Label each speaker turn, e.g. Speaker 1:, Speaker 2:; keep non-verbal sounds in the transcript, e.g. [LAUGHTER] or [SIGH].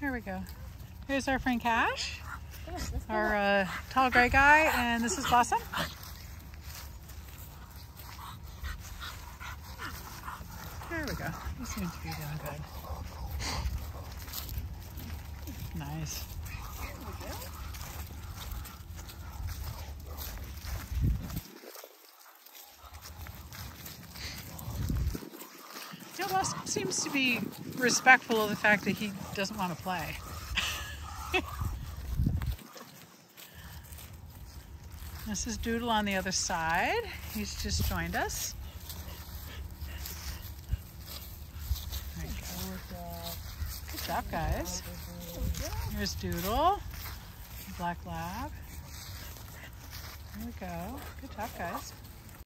Speaker 1: There we go. Here's our friend Cash, our uh, tall gray guy, and this is Blossom. There we go. He seems to be doing good. Nice. Seems to be respectful of the fact that he doesn't want to play. [LAUGHS] this is Doodle on the other side. He's just joined us. Good job, guys. Here's Doodle, Black Lab. There we go. Good job, guys.